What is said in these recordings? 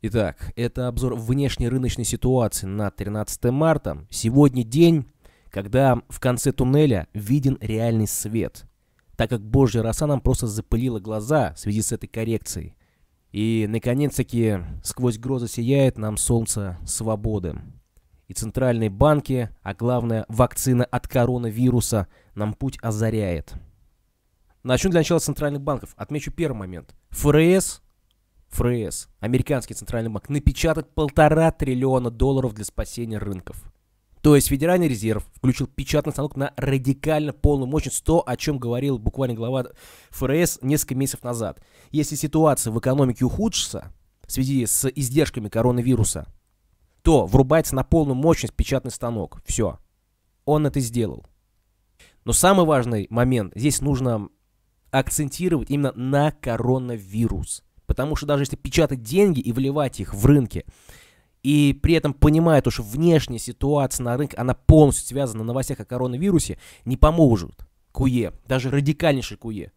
Итак, это обзор внешней рыночной ситуации на 13 марта. Сегодня день, когда в конце туннеля виден реальный свет, так как божья роса нам просто запылила глаза в связи с этой коррекцией. И, наконец-таки, сквозь грозы сияет нам солнце свободы. И центральные банки, а главное, вакцина от коронавируса нам путь озаряет. Начну для начала с центральных банков. Отмечу первый момент. ФРС ФРС, американский центральный банк, напечатать полтора триллиона долларов для спасения рынков. То есть Федеральный резерв включил печатный станок на радикально полную мощность, то, о чем говорил буквально глава ФРС несколько месяцев назад. Если ситуация в экономике ухудшится в связи с издержками коронавируса, то врубается на полную мощность печатный станок. Все. Он это сделал. Но самый важный момент, здесь нужно акцентировать именно на коронавирус. Потому что даже если печатать деньги и вливать их в рынки, и при этом понимая то, что внешняя ситуация на рынке, она полностью связана на новостях о коронавирусе, не поможет КУЕ, даже радикальнейший КУЕ.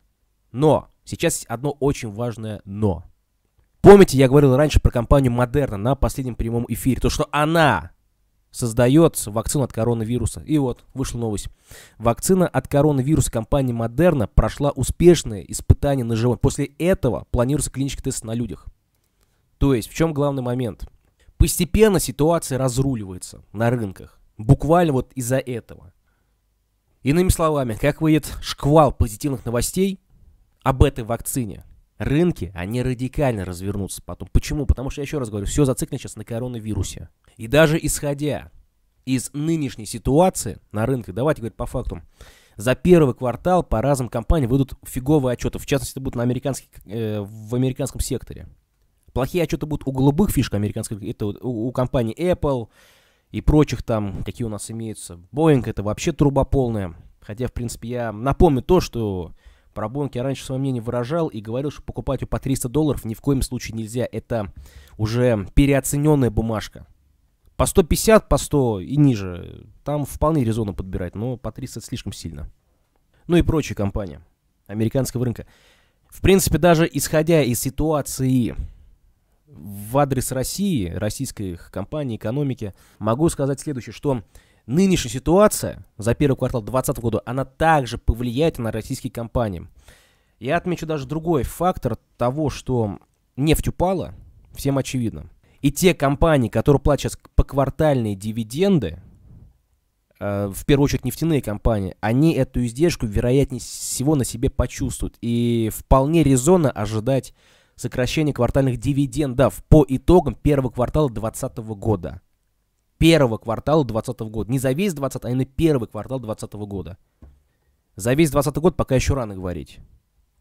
Но, сейчас одно очень важное но. Помните, я говорил раньше про компанию Модерна на последнем прямом эфире, то, что она создает вакцину от коронавируса. И вот, вышла новость. Вакцина от коронавируса компании Модерна прошла успешное испытание на животных. После этого планируется клинический тест на людях. То есть, в чем главный момент? Постепенно ситуация разруливается на рынках. Буквально вот из-за этого. Иными словами, как выйдет шквал позитивных новостей об этой вакцине, рынки, они радикально развернутся потом. Почему? Потому что, я еще раз говорю, все зациклено сейчас на коронавирусе. И даже исходя из нынешней ситуации на рынке, давайте говорить по факту, за первый квартал по разным компаниям выйдут фиговые отчеты. В частности, это будут на американских, э, в американском секторе. Плохие отчеты будут у голубых фишек американских, это у, у компании Apple и прочих там, какие у нас имеются. Boeing это вообще труба полная. Хотя, в принципе, я напомню то, что про Boeing я раньше свое мнение выражал и говорил, что покупать ее по 300 долларов ни в коем случае нельзя. Это уже переоцененная бумажка. По 150, по 100 и ниже. Там вполне резонно подбирать, но по 300 слишком сильно. Ну и прочие компании американского рынка. В принципе, даже исходя из ситуации в адрес России, российской компании, экономики, могу сказать следующее, что нынешняя ситуация за первый квартал 2020 года, она также повлияет на российские компании. Я отмечу даже другой фактор того, что нефть упала, всем очевидно. И те компании, которые платят поквартальные дивиденды, э, в первую очередь нефтяные компании, они эту издержку, вероятнее всего, на себе почувствуют. И вполне резонно ожидать сокращения квартальных дивидендов по итогам первого квартала 2020 года. Первого квартала 2020 года. Не за весь 20, а именно первый квартал 2020 года. За весь 2020 год пока еще рано говорить.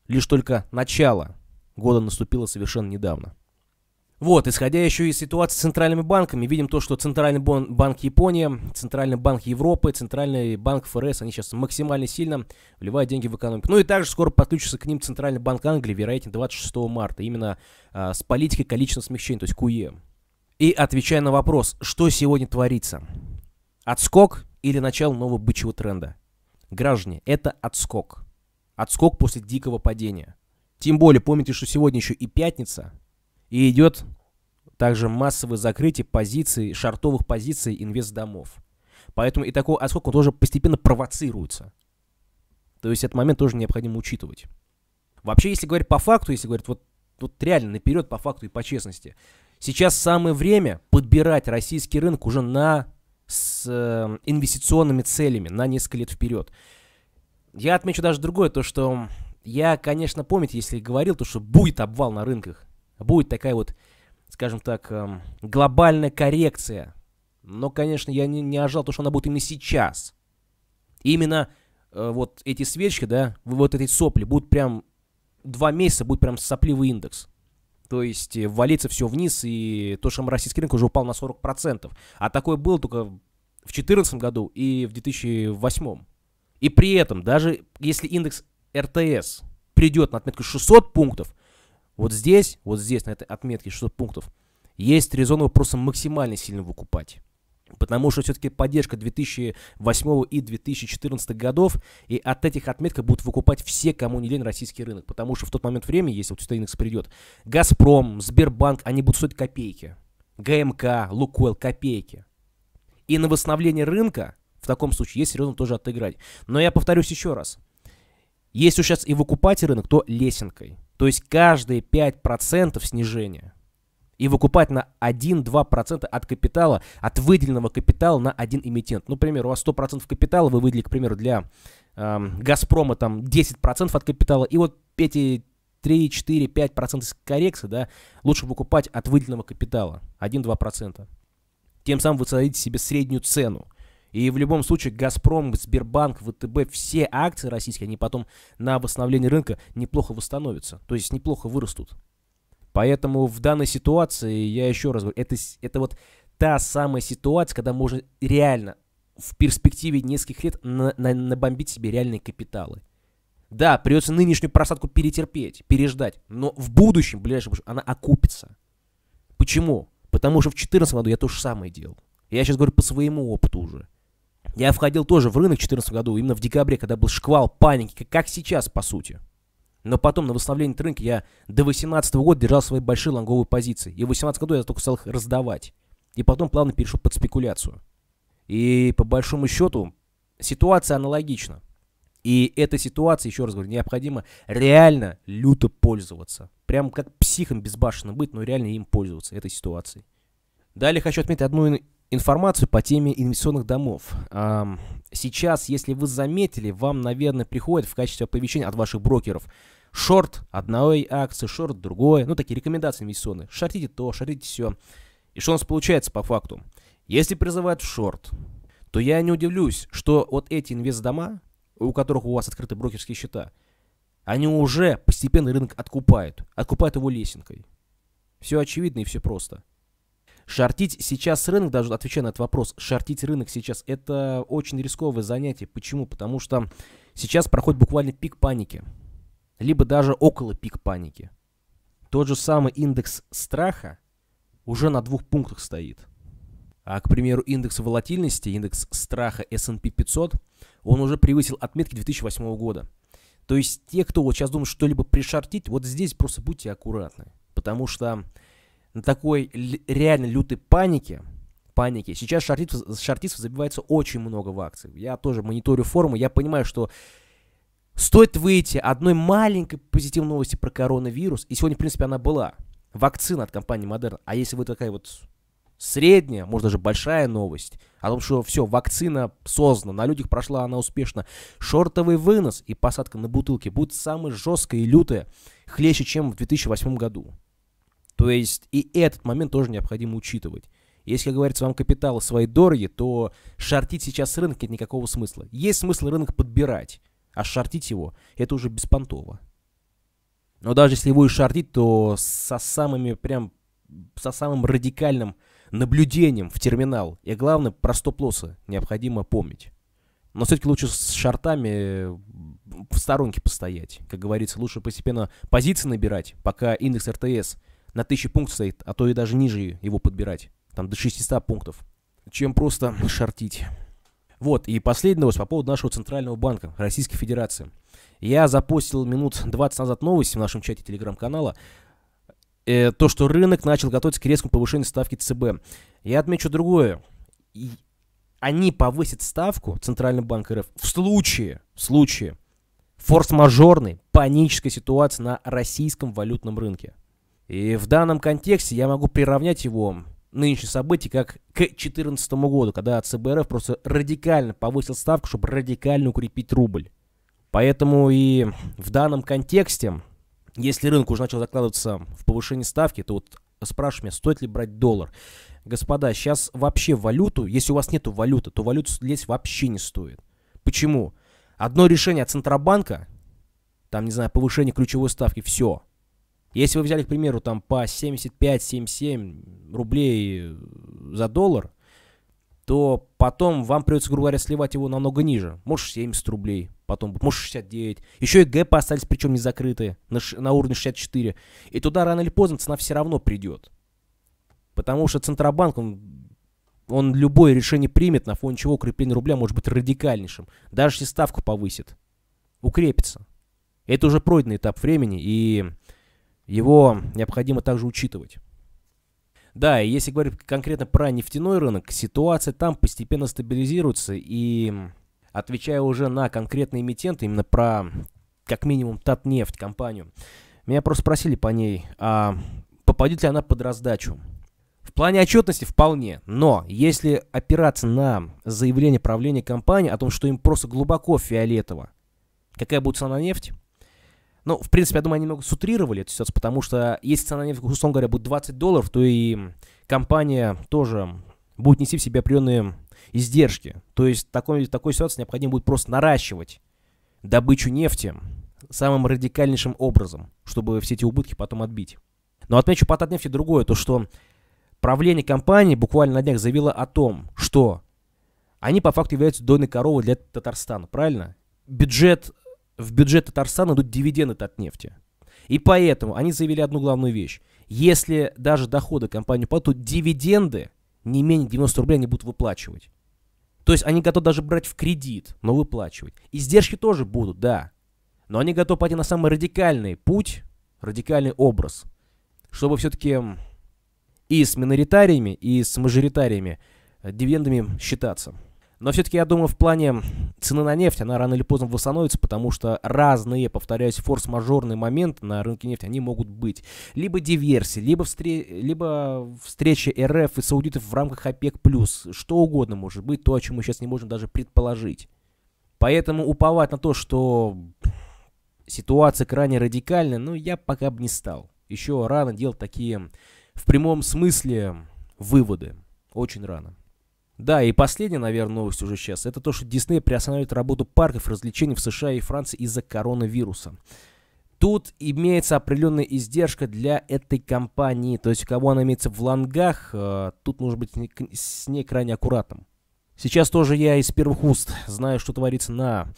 Лишь только начало года наступило совершенно недавно. Вот, исходя еще из ситуации с центральными банками, видим то, что Центральный банк Японии, Центральный банк Европы, Центральный банк ФРС, они сейчас максимально сильно вливают деньги в экономику. Ну и также скоро подключится к ним Центральный банк Англии, вероятно, 26 марта, именно а, с политикой количественного смягчения, то есть КУЕ. И отвечая на вопрос, что сегодня творится? Отскок или начало нового бычьего тренда? Граждане, это отскок. Отскок после дикого падения. Тем более, помните, что сегодня еще и пятница, и идет также массовое закрытие позиций, шартовых позиций инвестдомов. Поэтому и такой отскок он тоже постепенно провоцируется. То есть этот момент тоже необходимо учитывать. Вообще, если говорить по факту, если говорить вот, вот реально наперед по факту и по честности, сейчас самое время подбирать российский рынок уже на с э, инвестиционными целями на несколько лет вперед. Я отмечу даже другое, то что я, конечно, помните, если говорил, то что будет обвал на рынках, будет такая вот, скажем так, эм, глобальная коррекция. Но, конечно, я не, не ожидал то, что она будет именно сейчас. именно э, вот эти свечки, да, вот эти сопли будут прям два месяца будет прям сопливый индекс. То есть э, валится все вниз, и то, что российский рынок уже упал на 40%. А такое было только в 2014 году и в 2008. И при этом, даже если индекс РТС придет на отметку 600 пунктов, вот здесь, вот здесь, на этой отметке 600 пунктов, есть резон его просто максимально сильно выкупать. Потому что все-таки поддержка 2008 и 2014 годов, и от этих отметок будут выкупать все, кому не лень, российский рынок. Потому что в тот момент времени, если вот сюда индекс придет, Газпром, Сбербанк, они будут стоить копейки. ГМК, Лукойл, копейки. И на восстановление рынка в таком случае есть серьезно тоже отыграть. Но я повторюсь еще раз. Если сейчас и выкупать рынок, то лесенкой. То есть каждые 5% снижения и выкупать на 1-2% от капитала, от выделенного капитала на один эмитент. Ну, например, у вас 100% капитала, вы выделили, к примеру, для э, Газпрома там 10% от капитала, и вот эти 3, 4, 5% коррекции, да, лучше выкупать от выделенного капитала 1-2%. Тем самым вы создадите себе среднюю цену. И в любом случае Газпром, Сбербанк, ВТБ, все акции российские, они потом на восстановление рынка неплохо восстановятся. То есть неплохо вырастут. Поэтому в данной ситуации, я еще раз говорю, это, это вот та самая ситуация, когда можно реально в перспективе нескольких лет на, на, набомбить себе реальные капиталы. Да, придется нынешнюю просадку перетерпеть, переждать, но в будущем, в ближайшем будущем, она окупится. Почему? Потому что в 2014 году я то же самое делал. Я сейчас говорю по своему опыту уже. Я входил тоже в рынок в 2014 году, именно в декабре, когда был шквал паники, как сейчас, по сути. Но потом на восстановлении рынка я до 2018 года держал свои большие лонговые позиции. И в 2018 году я только стал их раздавать. И потом плавно перешел под спекуляцию. И по большому счету ситуация аналогична. И эта ситуация, еще раз говорю, необходимо реально люто пользоваться. Прям как психом безбашенным быть, но реально им пользоваться, этой ситуацией. Далее хочу отметить одну информацию по теме инвестиционных домов. Сейчас, если вы заметили, вам, наверное, приходит в качестве оповещения от ваших брокеров шорт одной акции, шорт другой, ну, такие рекомендации инвестиционные. Шортите то, шортите все. И что у нас получается по факту? Если призывают в шорт, то я не удивлюсь, что вот эти инвестдома, у которых у вас открыты брокерские счета, они уже постепенно рынок откупают. Откупают его лесенкой. Все очевидно и все просто. Шортить сейчас рынок, даже отвечая на этот вопрос, шортить рынок сейчас это очень рисковое занятие. Почему? Потому что сейчас проходит буквально пик паники. Либо даже около пик паники. Тот же самый индекс страха уже на двух пунктах стоит. А, к примеру, индекс волатильности, индекс страха S&P 500, он уже превысил отметки 2008 года. То есть те, кто вот сейчас думает что-либо пришортить, вот здесь просто будьте аккуратны. Потому что на такой реально лютой панике, панике, сейчас шортистов, шортистов забивается очень много в акции. Я тоже мониторю форумы, я понимаю, что стоит выйти одной маленькой позитивной новости про коронавирус, и сегодня, в принципе, она была. Вакцина от компании Moderna. А если вы такая вот средняя, может даже большая новость о том, что все, вакцина создана, на людях прошла она успешно, шортовый вынос и посадка на бутылки будет самой жесткой и лютой, хлеще, чем в 2008 году. То есть и этот момент тоже необходимо учитывать. Если, как говорится, вам капиталы свои дороги, то шортить сейчас рынок нет никакого смысла. Есть смысл рынок подбирать, а шортить его это уже беспонтово. Но даже если его и шортить, то со самыми прям со самым радикальным наблюдением в терминал. И главное, про стоп-лоссы необходимо помнить. Но все-таки лучше с шортами в сторонке постоять. Как говорится, лучше постепенно позиции набирать, пока индекс РТС на 1000 пунктов стоит, а то и даже ниже его подбирать. Там до 600 пунктов. Чем просто шортить. Вот, и последний новость по поводу нашего Центрального банка Российской Федерации. Я запостил минут 20 назад новость в нашем чате телеграм-канала. Э, то, что рынок начал готовиться к резкому повышению ставки ЦБ. Я отмечу другое. И они повысят ставку, Центральный банк РФ, в случае, в случае форс-мажорной панической ситуации на российском валютном рынке. И в данном контексте я могу приравнять его нынешние события как к 2014 году, когда ЦБРФ просто радикально повысил ставку, чтобы радикально укрепить рубль. Поэтому и в данном контексте, если рынок уже начал закладываться в повышение ставки, то вот спрашиваю меня, стоит ли брать доллар. Господа, сейчас вообще валюту, если у вас нету валюты, то валюту лезть вообще не стоит. Почему? Одно решение от Центробанка, там, не знаю, повышение ключевой ставки, все. Если вы взяли, к примеру, там по 75-77 рублей за доллар, то потом вам придется, грубо говоря, сливать его намного ниже. Может 70 рублей, потом может 69. Еще и гэпы остались, причем не закрытые, на, на уровне 64. И туда рано или поздно цена все равно придет. Потому что Центробанк, он он любое решение примет, на фоне чего укрепление рубля может быть радикальнейшим. Даже если ставку повысит. Укрепится. Это уже пройденный этап времени, и его необходимо также учитывать. Да, и если говорить конкретно про нефтяной рынок, ситуация там постепенно стабилизируется, и отвечая уже на конкретные эмитенты, именно про, как минимум, Татнефть компанию, меня просто спросили по ней, а попадет ли она под раздачу. В плане отчетности вполне, но если опираться на заявление правления компании о том, что им просто глубоко фиолетово, какая будет цена нефти, ну, в принципе, я думаю, они немного сутрировали эту ситуацию, потому что если цена нефти, условно говоря, будет 20 долларов, то и компания тоже будет нести в себе определенные издержки. То есть такой, в такой ситуации необходимо будет просто наращивать добычу нефти самым радикальнейшим образом, чтобы все эти убытки потом отбить. Но отмечу по Татнефти другое, то что правление компании буквально на днях заявило о том, что они по факту являются дойной коровой для Татарстана, правильно? Бюджет, в бюджет Татарстана идут дивиденды от нефти. И поэтому они заявили одну главную вещь. Если даже доходы компании упадут, то дивиденды не менее 90 рублей они будут выплачивать. То есть они готовы даже брать в кредит, но выплачивать. Издержки тоже будут, да. Но они готовы пойти на самый радикальный путь, радикальный образ, чтобы все-таки и с миноритариями, и с мажоритариями э, дивидендами считаться. Но все-таки, я думаю, в плане цены на нефть, она рано или поздно восстановится, потому что разные, повторяюсь, форс-мажорные моменты на рынке нефти, они могут быть. Либо диверсии, либо, встре либо встреча РФ и саудитов в рамках ОПЕК+, что угодно может быть, то, о чем мы сейчас не можем даже предположить. Поэтому уповать на то, что ситуация крайне радикальная, ну, я пока бы не стал. Еще рано делать такие в прямом смысле выводы. Очень рано. Да, и последняя, наверное, новость уже сейчас. Это то, что Дисней приостанавливает работу парков развлечений в США и Франции из-за коронавируса. Тут имеется определенная издержка для этой компании. То есть, у кого она имеется в лонгах, э, тут нужно быть с ней крайне аккуратным. Сейчас тоже я из первых уст знаю, что творится на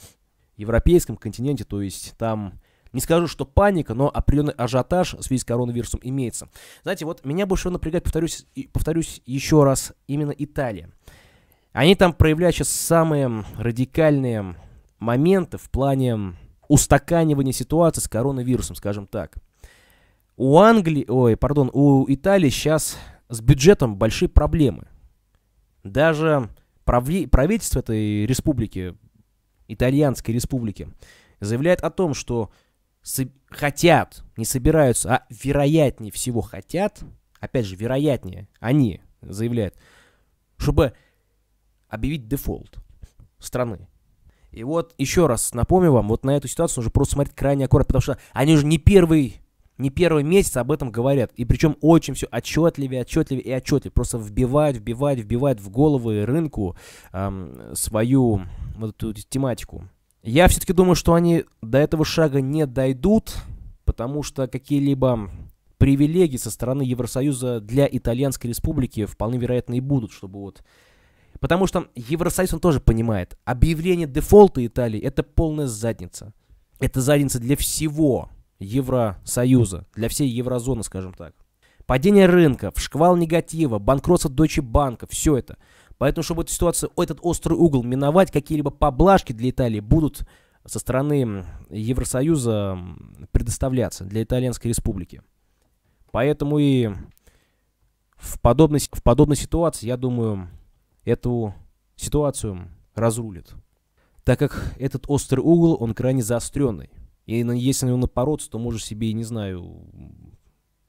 европейском континенте. То есть, там не скажу, что паника, но определенный ажиотаж в связи с коронавирусом имеется. Знаете, вот меня больше напрягает, повторюсь, повторюсь еще раз, именно Италия. Они там проявляют сейчас самые радикальные моменты в плане устаканивания ситуации с коронавирусом, скажем так. У Англии, ой, пардон, у Италии сейчас с бюджетом большие проблемы. Даже правительство этой республики, итальянской республики, заявляет о том, что хотят, не собираются, а вероятнее всего хотят, опять же, вероятнее, они заявляют, чтобы объявить дефолт страны. И вот еще раз напомню вам, вот на эту ситуацию нужно просто смотреть крайне аккуратно, потому что они уже не первый, не первый месяц об этом говорят. И причем очень все отчетливее, отчетливее и отчетливее. Просто вбивают, вбивают, вбивают в головы рынку эм, свою вот эту тематику. Я все-таки думаю, что они до этого шага не дойдут, потому что какие-либо привилегии со стороны Евросоюза для Итальянской Республики вполне вероятно и будут, чтобы вот... Потому что Евросоюз, он тоже понимает, объявление дефолта Италии – это полная задница. Это задница для всего Евросоюза, для всей еврозоны, скажем так. Падение рынков, шквал негатива, банкротство Deutsche Bank, все это – Поэтому, чтобы эту ситуацию, этот острый угол миновать, какие-либо поблажки для Италии будут со стороны Евросоюза предоставляться для Итальянской Республики. Поэтому и в подобной, в подобной ситуации, я думаю, эту ситуацию разрулит. Так как этот острый угол, он крайне заостренный. И если на него напороться, то можешь себе, не знаю,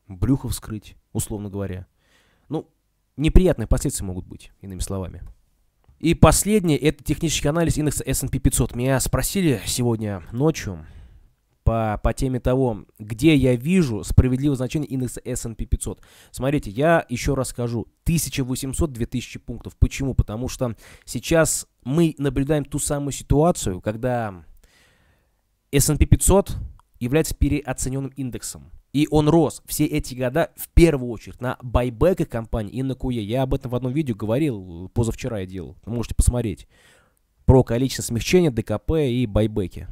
брюхо вскрыть, условно говоря. Ну, неприятные последствия могут быть, иными словами. И последнее, это технический анализ индекса S&P 500. Меня спросили сегодня ночью по, по теме того, где я вижу справедливое значение индекса S&P 500. Смотрите, я еще раз скажу, 1800-2000 пунктов. Почему? Потому что сейчас мы наблюдаем ту самую ситуацию, когда S&P 500 является переоцененным индексом. И он рос все эти года в первую очередь на байбеках компании и на куе. Я об этом в одном видео говорил, позавчера я делал. Можете посмотреть. Про количество смягчения, ДКП и байбеки.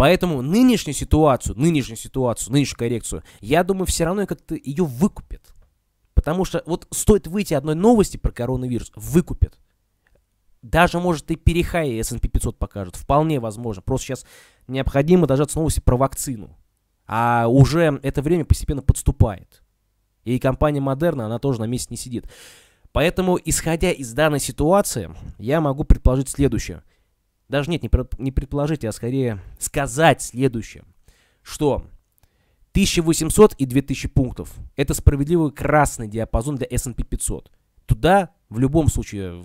Поэтому нынешнюю ситуацию, нынешнюю ситуацию, нынешнюю коррекцию, я думаю, все равно как-то ее выкупят. Потому что вот стоит выйти одной новости про коронавирус, выкупят. Даже, может, и перехай S&P 500 покажут. Вполне возможно. Просто сейчас необходимо дождаться новости про вакцину. А уже это время постепенно подступает. И компания Модерна, она тоже на месте не сидит. Поэтому, исходя из данной ситуации, я могу предположить следующее. Даже нет, не, предположить, а скорее сказать следующее. Что 1800 и 2000 пунктов – это справедливый красный диапазон для S&P 500. Туда в любом случае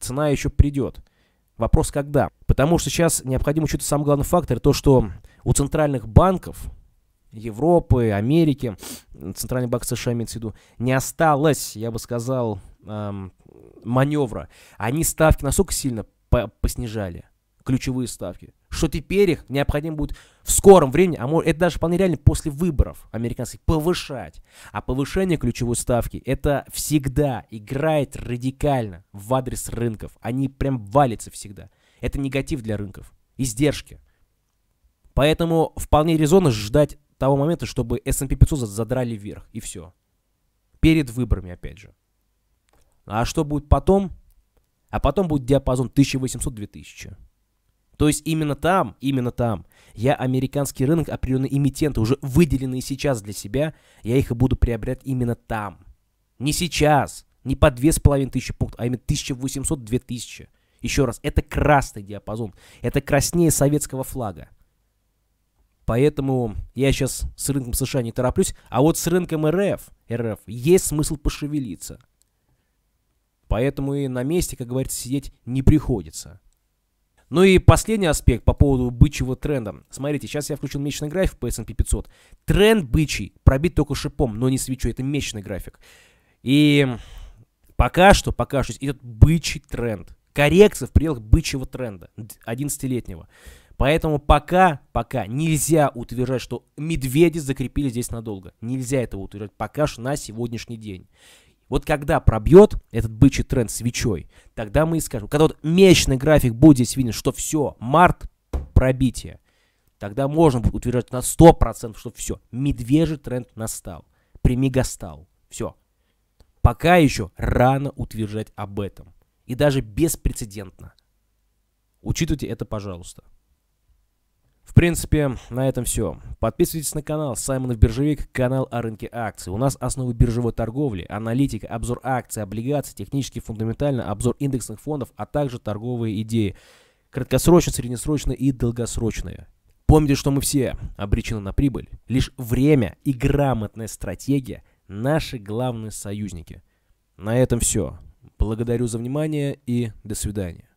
цена еще придет. Вопрос когда? Потому что сейчас необходимо учитывать самый главный фактор, то что у центральных банков Европы, Америки, Центральный банк США имеется в виду, не осталось, я бы сказал, эм, маневра. Они ставки настолько сильно по поснижали, ключевые ставки, что теперь их необходимо будет в скором времени, а может, это даже вполне реально после выборов американских, повышать. А повышение ключевой ставки, это всегда играет радикально в адрес рынков. Они прям валятся всегда. Это негатив для рынков. Издержки. Поэтому вполне резонно ждать того момента, чтобы S&P 500 задрали вверх, и все. Перед выборами, опять же. А что будет потом? А потом будет диапазон 1800-2000. То есть именно там, именно там, я американский рынок, определенные эмитенты, уже выделенные сейчас для себя, я их и буду приобретать именно там. Не сейчас, не по 2500 пунктов, а именно 1800-2000. Еще раз, это красный диапазон, это краснее советского флага. Поэтому я сейчас с рынком США не тороплюсь, а вот с рынком РФ, РФ есть смысл пошевелиться. Поэтому и на месте, как говорится, сидеть не приходится. Ну и последний аспект по поводу бычьего тренда. Смотрите, сейчас я включил месячный график по S&P 500. Тренд бычий пробит только шипом, но не свечой. Это месячный график. И пока что, пока что идет бычий тренд. Коррекция в пределах бычьего тренда, 11-летнего. Поэтому пока, пока нельзя утверждать, что медведи закрепили здесь надолго. Нельзя этого утверждать пока что на сегодняшний день. Вот когда пробьет этот бычий тренд свечой, тогда мы и скажем. Когда вот месячный график будет здесь виден, что все, март пробитие, тогда можно будет утверждать на 100%, что все, медвежий тренд настал, примигастал. Все. Пока еще рано утверждать об этом. И даже беспрецедентно. Учитывайте это, пожалуйста. В принципе, на этом все. Подписывайтесь на канал Саймонов Биржевик, канал о рынке акций. У нас основы биржевой торговли, аналитика, обзор акций, облигаций, технически фундаментально, обзор индексных фондов, а также торговые идеи. Краткосрочные, среднесрочные и долгосрочные. Помните, что мы все обречены на прибыль. Лишь время и грамотная стратегия – наши главные союзники. На этом все. Благодарю за внимание и до свидания.